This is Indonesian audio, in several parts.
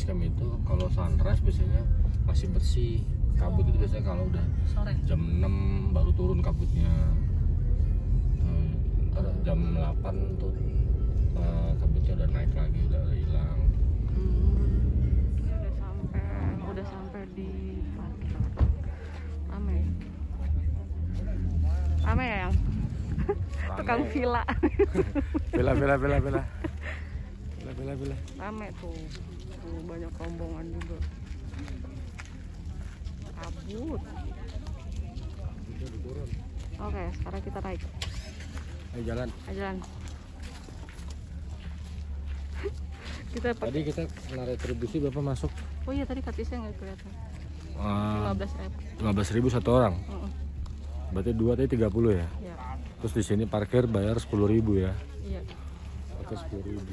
base camp itu kalau sunrise biasanya masih bersih kabut itu biasanya kalau udah sore. jam 6 baru turun kabutnya. Ntar jam 8 tuh eh, kabutnya udah naik lagi udah hilang. Hmm. udah sampai udah sampai di parkir. Rame. Rame ya yang? Tukang villa. Bela bela bela bela bela bela rame tuh tuh banyak rombongan juga. Kabut. Oke sekarang kita naik. Ayo jalan. Ayo jalan. Kita pakai tadi kita kena retribusi berapa masuk. Oh iya tadi katisnya nggak kelihatan. Ah, 15 ribu. 15 ribu satu orang? Berarti dua tadi 30 ya? Ya terus di sini parkir bayar 10 ribu ya? Iya. Atau 10 ribu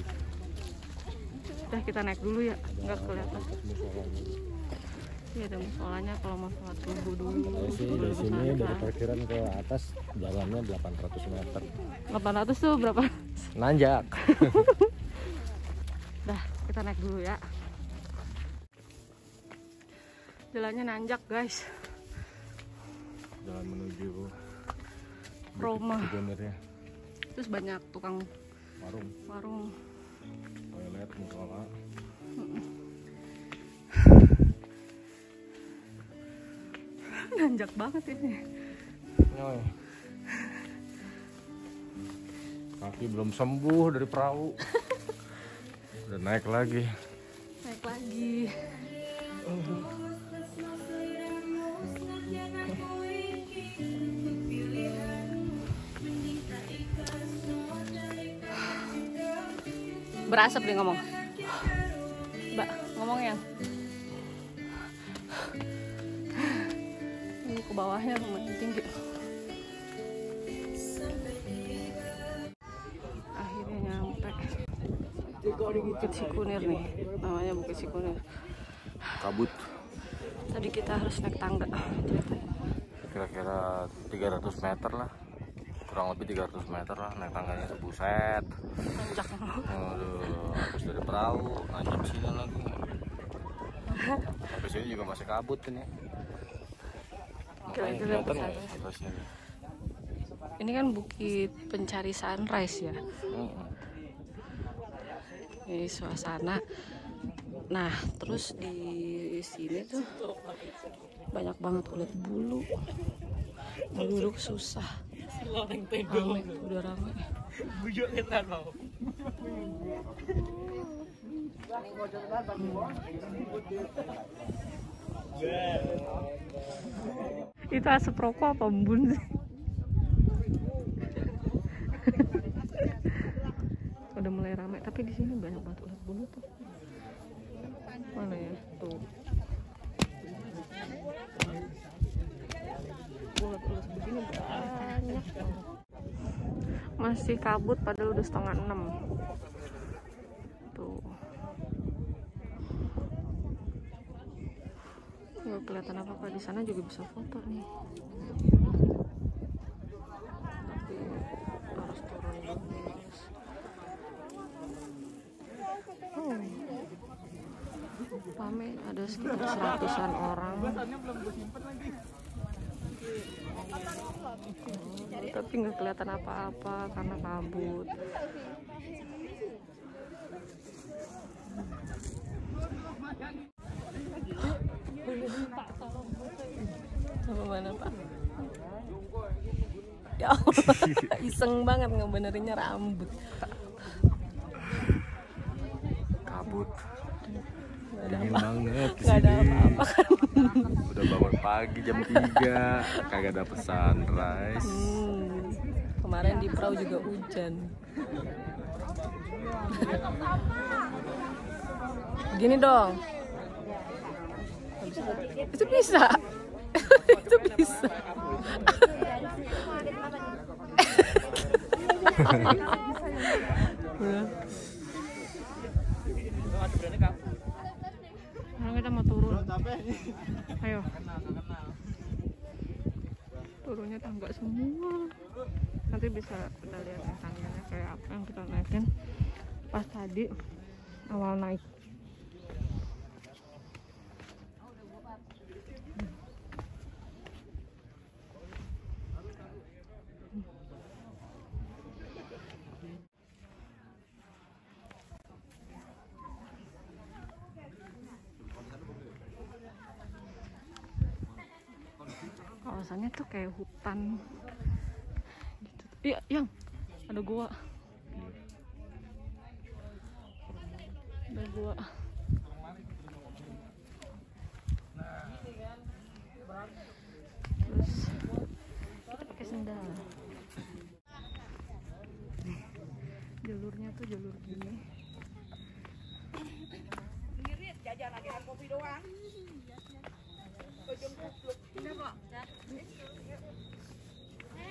udah kita naik dulu ya nggak kelihatan Iya ada musolanya kalau mau sholat subuh dulu. dari sini dari sini dari parkiran ke atas jalannya 800 meter 800 tuh berapa? nanjak Dah kita naik dulu ya. Jalannya nanjak guys. jalan menuju Roma. Terus banyak tukang warung warung. Musola nanjak banget ini. Nyoy. kaki belum sembuh dari perahu udah naik lagi Naik lagi. Berasap dia ngomong. Mbak, ngomong yang. Ini ke bawahnya lumayan tinggi. Akhirnya nyampe. Bukit Sikunir nih, namanya Bukit Sikunir. kabut Tadi kita harus naik tangga. kira-kira 300 meter lah kurang lebih 300 meter lah naik tangganya buset Nanjak. Aduh, habis dari perahu nanjak sini lagi habis ini juga masih kabut ini kelihatan nggak ya sebelah sini Ini kan bukit pencari sunrise ya. Mm-mm. Ini suasana. Nah, terus di sini tuh banyak banget ulat bulu. Mau duduk susah. Rame, udah rame. Itu asap rokok apa embun sih? Udah mulai ramai, tapi di sini banyak banget ulat bulu tuh. Mana ya? Tuh. Begini banyak. Masih kabut padahal udah setengah enam. Tuh. Nggak kelihatan apa-apa di sana juga bisa foto nih. Tapi harus turun guys. Hmm. Ada sekitar seratusan orang. Tapi nggak kelihatan apa-apa karena kabut. Sama mana pak? Ya Allah, iseng banget ngebenerinnya rambut. kabut Nggak ada dingin apa, banget di nggak ada sini apa-apa udah bangun pagi jam 3 kagak dapet sunrise Hmm, kemarin di perahu juga hujan. Gini dong. Itu bisa. itu bisa. Sekarang kita mau turun. Ayo. Turunnya tangga semua. Nanti bisa kita lihat tangganya kayak apa yang kita naikin pas tadi awal naik. Kawasannya tuh kayak hutan gitu. Iya, yang ada gua. Ada gua. Terus pakai sendal. Jalurnya tuh jalur gini.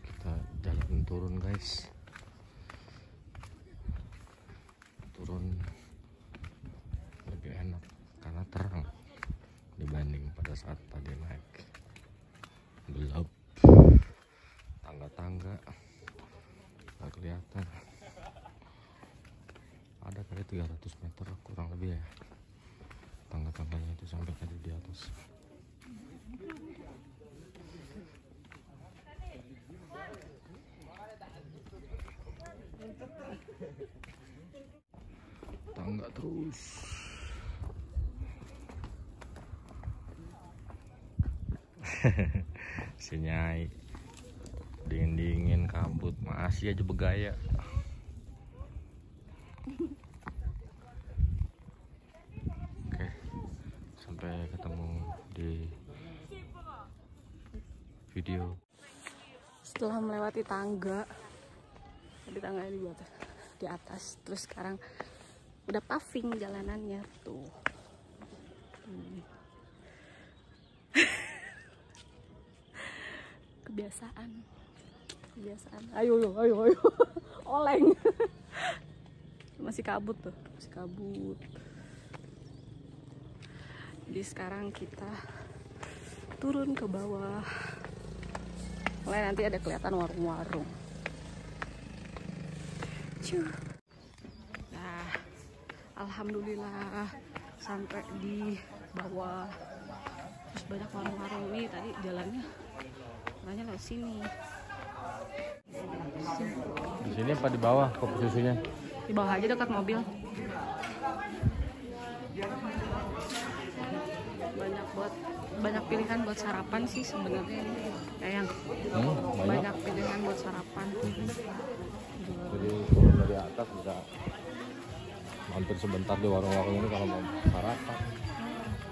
kita jalan turun guys. Turun lebih enak karena terang dibanding pada saat tadi naik gelap tangga-tangga nggak kelihatan ada kali 300 meter kurang lebih ya. Tangga-tangganya itu sampai tadi di atas. Tangga terus. Si nyai dingin dingin kabut. Masih aja begaya oke sampai ketemu di video. Setelah melewati tangga tadi tangganya di atas di atas terus sekarang udah paving jalanannya tuh. Hmm. kebiasaan. Kebiasaan. Ayo ayo ayo ayo. Oleng. Masih kabut tuh. Masih kabut. Jadi sekarang kita turun ke bawah mulai nanti ada kelihatan warung-warung. Nah alhamdulillah sampai di bawah. Terus banyak warung-warung nih tadi jalannya jalannya lewat sini. Di sini apa di bawah kopi susunya? Di bawah aja dekat mobil banyak buat banyak pilihan buat sarapan sih sebenarnya. Ini kayak hmm, banyak. banyak pilihan buat sarapan. Jadi turun dari atas bisa mampir sebentar di warung-warung ini kalau mau sarapan.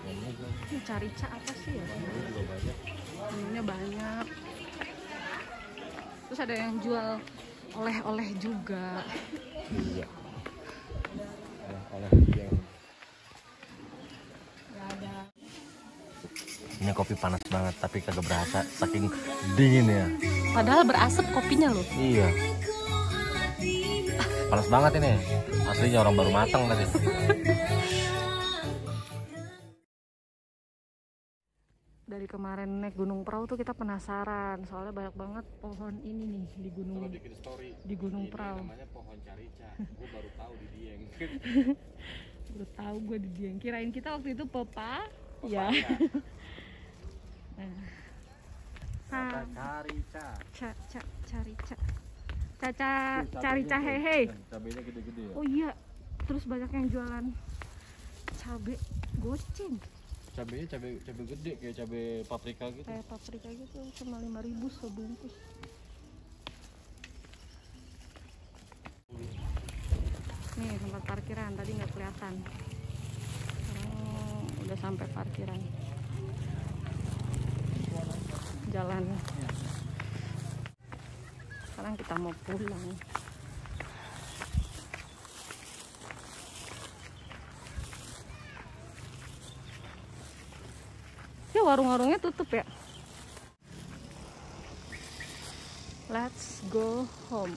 Ini aja, ini carica apa sih ya? Ini juga banyak menunya banyak. Terus ada yang jual oleh-oleh juga. Iya oleh oleh yang ini kopi panas banget tapi kagak berasa saking dingin ya padahal berasap kopinya loh. Iya. Panas banget ini. Aslinya orang baru matang tadi. Dari kemarin naik Gunung Perahu tuh kita penasaran. Soalnya banyak banget pohon ini nih di gunung di Gunung Perahu. namanya pohon carica. Gue baru tahu di dieng. Udah tahu gue di Dieng. Kirain kita waktu itu pepa ya nah. cari ca. ca ca cari ca. Caca cari ca hehe cabenya gede-gede ya. Oh iya terus banyak yang jualan. Cabe goceng. Cabenya cabe cabe gede kayak cabe paprika gitu. Kayak paprika gitu cuma 5000 sebungkus. Nih tempat parkiran tadi nggak kelihatan. Sekarang udah sampai parkiran jalan. Sekarang kita mau pulang. Ya warung-warungnya tutup ya. Let's go home.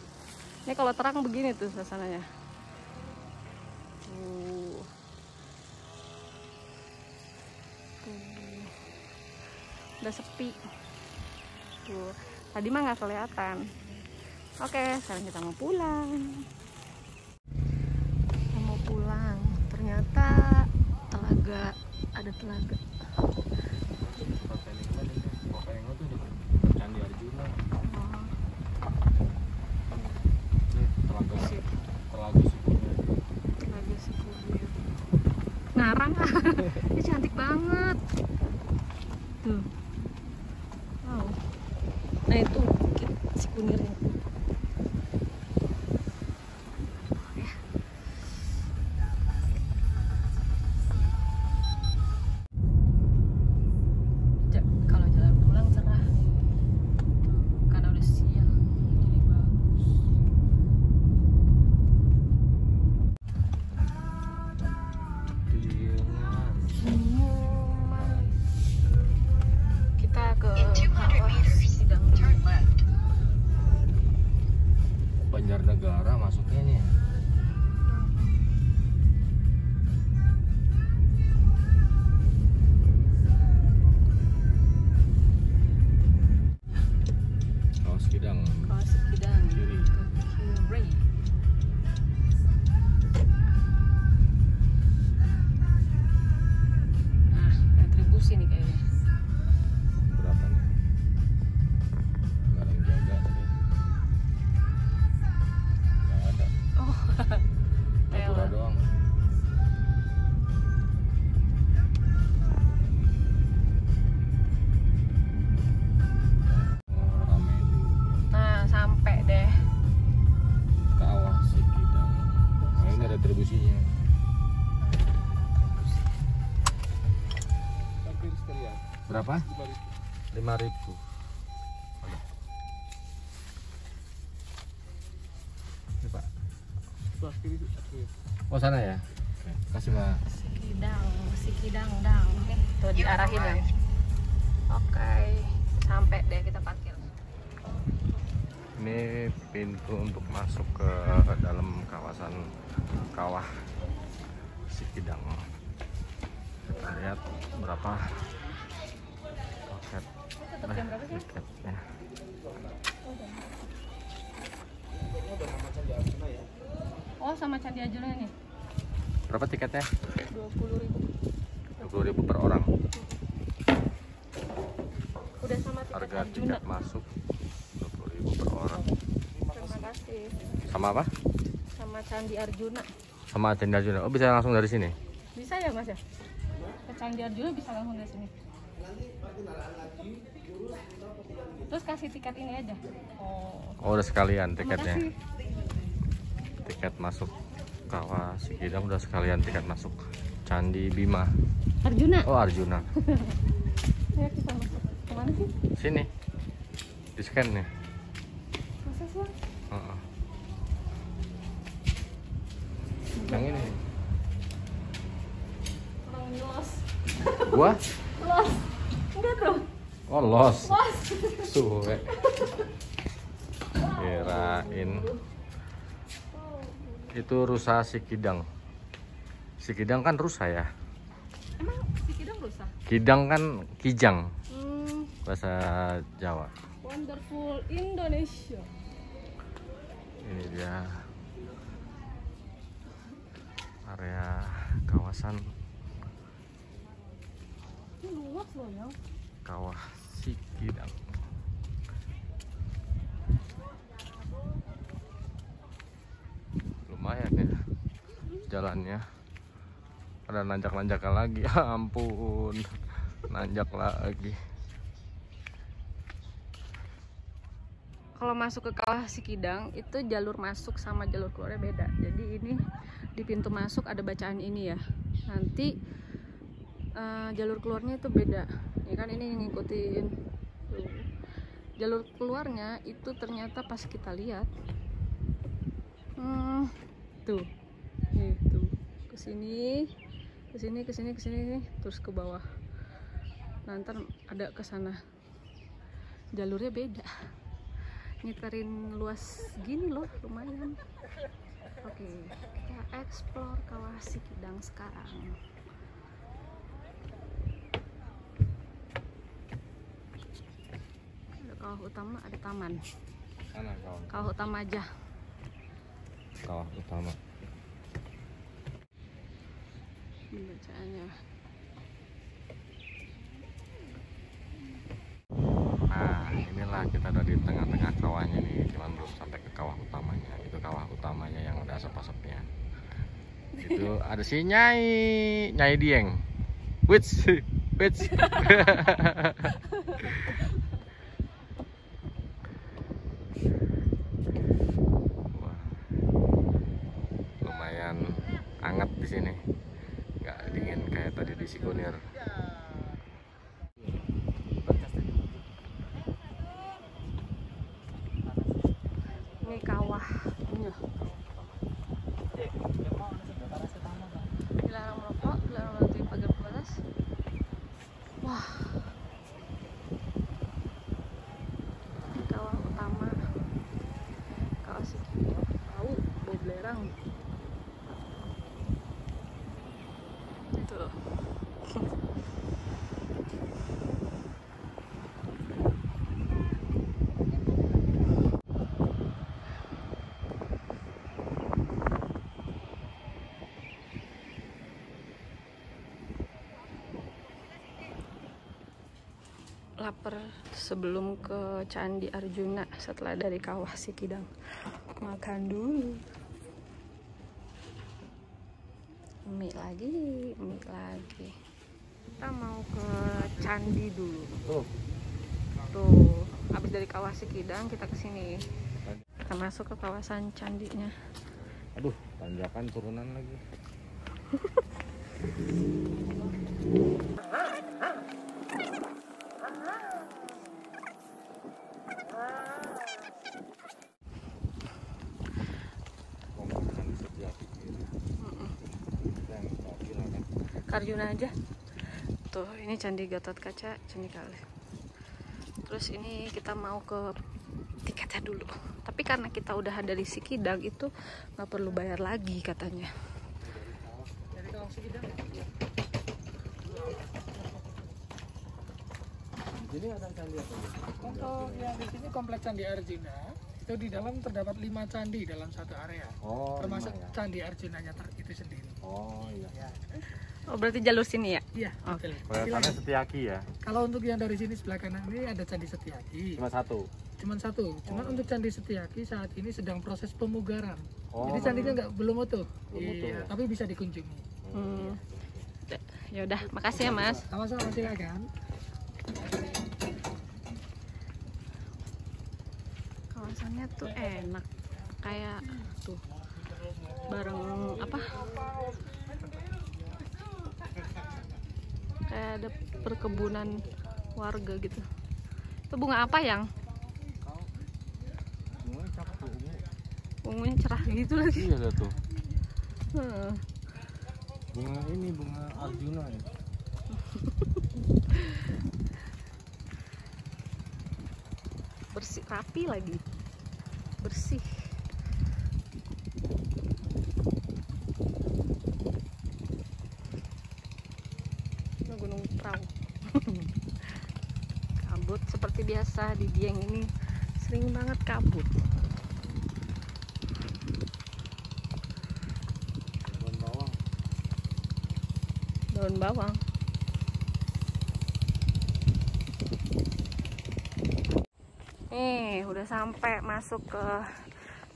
Ini kalau terang begini tuh suasananya. Udah sepi tuh tadi mah nggak kelihatan. Oke sekarang kita mau pulang. Kita mau pulang. Ternyata telaga ada telaga. Ngarang ini cantik banget. Tuh. Wow nah itu bukit Sikunirnya Berapa? 5000 ribu Ini pak Oh sana ya? Oke, Kasih pak Sikidang, Sikidang, dang. Tuh diarahin ya. Oke, sampai deh kita parkir. Ini pintu untuk masuk ke dalam kawasan kawah Sikidang. Kita lihat berapa Tutup jam berapa sih? Oh, sama Candi Arjuna nih. Berapa tiketnya? 20 ribu. 20.000 per orang. Udah sama tiket Harga Arjuna. tiket masuk 20.000 per orang. Terima kasih. Sama apa? Sama Candi Arjuna. Sama Candi Arjuna. Oh bisa langsung dari sini? Bisa ya, Mas ya? Ke Candi Arjuna bisa langsung dari sini. Terus kasih tiket ini aja. Oh. Oh udah sekalian tiketnya. Tiket masuk kawah Sikidang udah sekalian tiket masuk Candi Bima. Arjuna. Oh Arjuna. Ya kita masuk. Ke mana sih? Sini. Di scan nih. Masa sih? Yang ini. Orang. Gua? Oh los. Los. Suwe. Kirain. Itu rusa Sikidang. Sikidang kan rusa ya. Emang si Kidang rusak? Kidang kan kijang Hmm, bahasa Jawa. wonderful Indonesia. Ini dia area kawasan luas loh ya kawah Sikidang lumayan ya jalannya. Ada nanjak-nanjakan lagi. Ampun nanjak lagi. Kalau masuk ke kawah Sikidang itu jalur masuk sama jalur keluarnya beda. Jadi ini di pintu masuk ada bacaan ini ya. Nanti eh, jalur keluarnya itu beda ya kan ini ngikutin. Jalur keluarnya itu ternyata pas kita lihat hmm, tuh itu ke sini ke sini ke sini ke sini terus ke bawah. Nanti ada ke sana. Jalurnya beda. Ngiterin luas gini loh lumayan. Oke kita explore kawah Sikidang sekarang ada kawah utama ada taman sana kawah kawah utama aja kawah utama bacaannya Nah, inilah kita udah di tengah-tengah kawahnya nih, cuman belum sampai ke kawah utamanya. Itu kawah utamanya yang ada asap-asapnya. Itu ada si Nyai, Nyai Dieng. Wits, wits. di sini. Nggak dingin kayak tadi di Sikunir. ini kawahnya dilarang merokok dilarang melalui pagar batas wah ini kawah utama kawah Sikidang tahu bau belerang itu lapar sebelum ke Candi Arjuna setelah dari kawah Sikidang makan dulu. Mie lagi mie lagi. Kita mau ke Candi dulu. Tuh, tuh habis dari kawah Sikidang kita ke sini. Kita masuk ke kawasan candinya. Aduh, tanjakan turunan lagi. Ngomongin setiap pikir. Kita yang tak bilang kan. ke Arjuna aja tuh ini Candi Gatot Kaca Candi Kali terus ini kita mau ke tiketnya dulu tapi karena kita udah ada di Sikidang itu nggak perlu bayar lagi katanya Di sini ada candi apa? Untuk yang di sini kompleks Candi Arjuna itu di dalam terdapat lima candi dalam satu area, Oh, termasuk ya? Candi Arjunanya ter itu sendiri. Oh iya. Ya, oh berarti jalur sini ya iya Oke. betul. Kelihatannya. Setiaki ya. Kalau untuk yang dari sini sebelah kanan ini ada Candi Setiaki, Cuma satu. cuman satu. Cuman Oh. untuk Candi Setiaki saat ini sedang proses pemugaran. Oh. Jadi candinya nggak belum utuh. Belum utuh iya, ya? tapi bisa dikunjungi. hmm. ya udah makasih ya mas Sama-sama silakan. kawasannya tuh enak kayak tuh bareng apa kayak ada perkebunan warga gitu itu bunga apa yang Bunga cakep tuh, ungu. ungunya cerah gitu lagi Iya ada tuh. Heeh. Bunga ini bunga Arjuna ya. bersih rapi lagi bersih biasa di Dieng ini. Sering banget kabut. Daun bawang. Daun bawang. Nih udah sampai masuk ke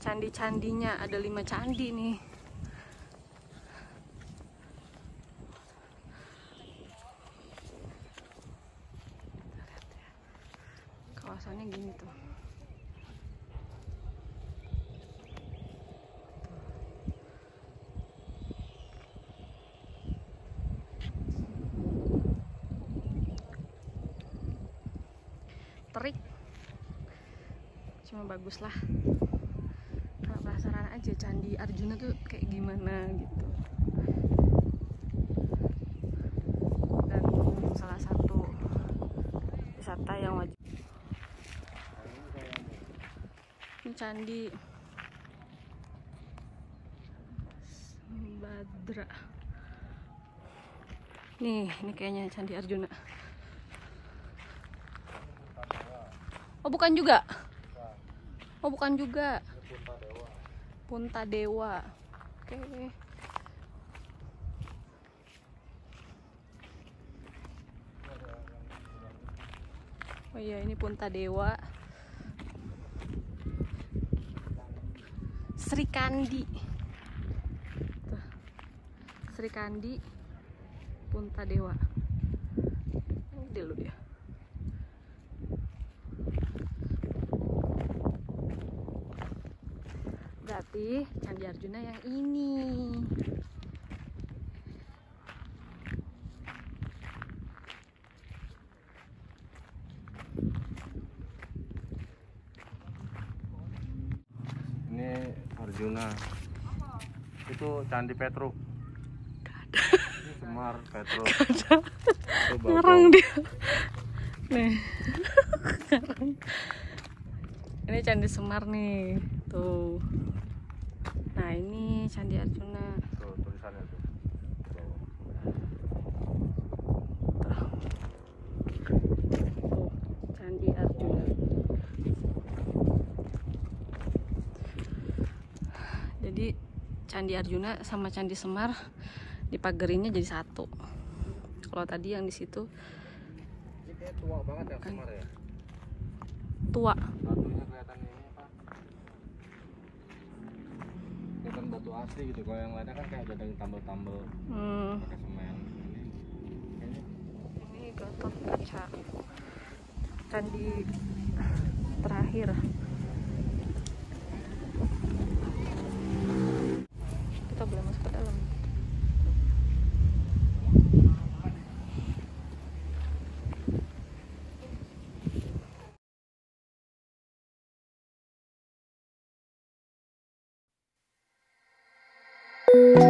candi-candinya. Ada lima candi nih. Cuma bagus lah karena penasaran aja candi Arjuna tuh kayak gimana gitu. Dan salah satu wisata yang wajib. Ini candi Badra nih ini kayaknya candi Arjuna. Oh bukan juga Oh bukan juga. Punta Dewa. Oke. Oh iya ini Punta Dewa. Sri Kandi. Sri Kandi Punta Dewa. Ini dulu dia. Berarti Candi Arjuna yang ini. Ini Arjuna. Itu Candi Petruk. Semar Petruk. Ngarang dia. Nih. Ini Candi Semar nih. Tuh nah ini Candi Arjuna. Tuh tulisannya tuh. tuh Candi Arjuna. Jadi Candi Arjuna sama Candi Semar dipagerinnya jadi satu. Kalau tadi yang di situ tua banget ya Semar ya. tua. Batunya kelihatan ini apa? Kelihatan batu asli gitu. Kalau yang lainnya kan kayak ada yang tambel-tambel hmm. pakai semen. Ini ini Gatot Kaca candi terakhir Música